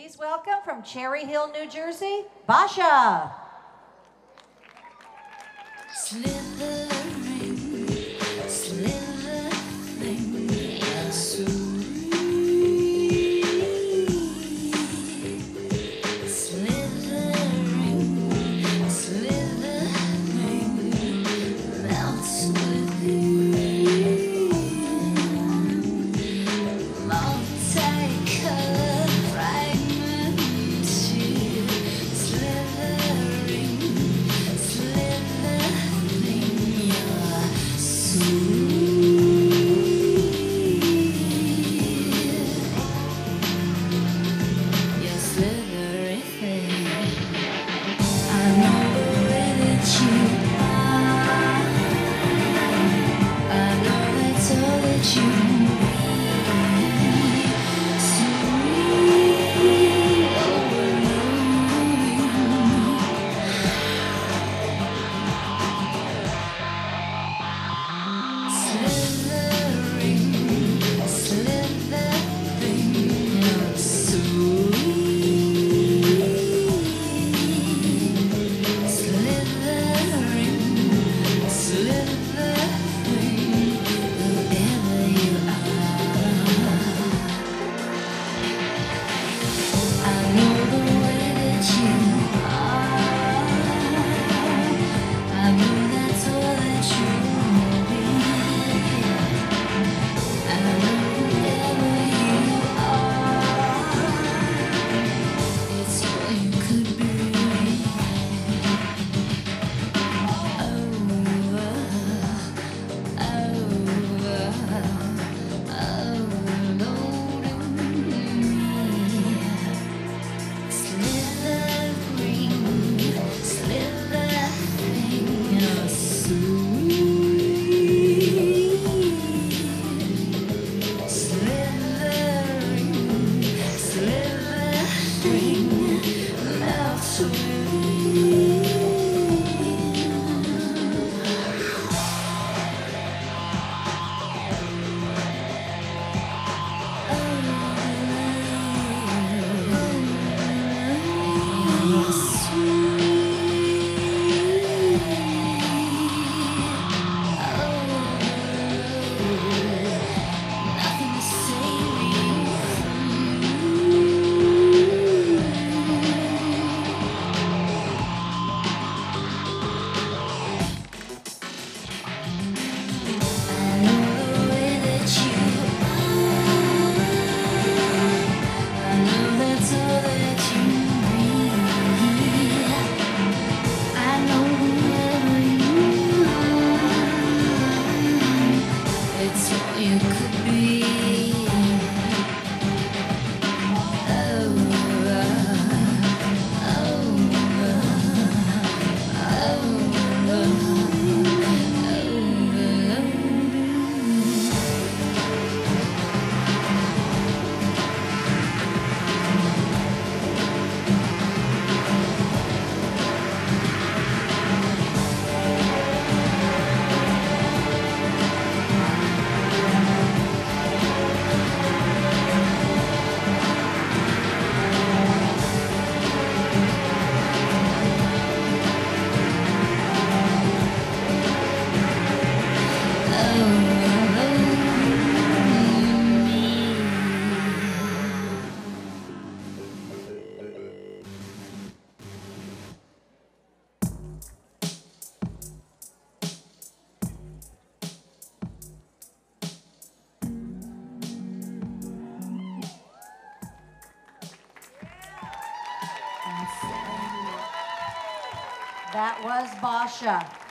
Please welcome from Cherry Hill, New Jersey, Basha. Slither. you That was Basha.